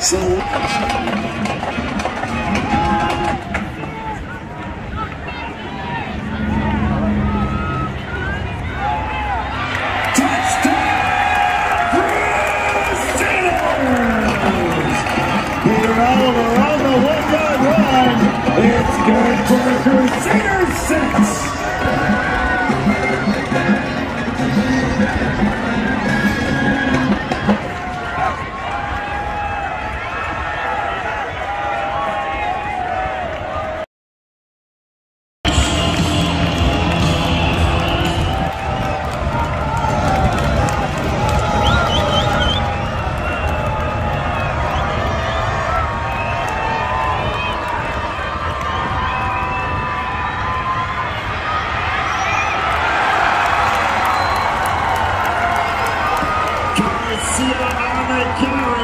Cedars! Oliver on the one-guard run. It's good for Crusaders 6. Sierra Arme Killer.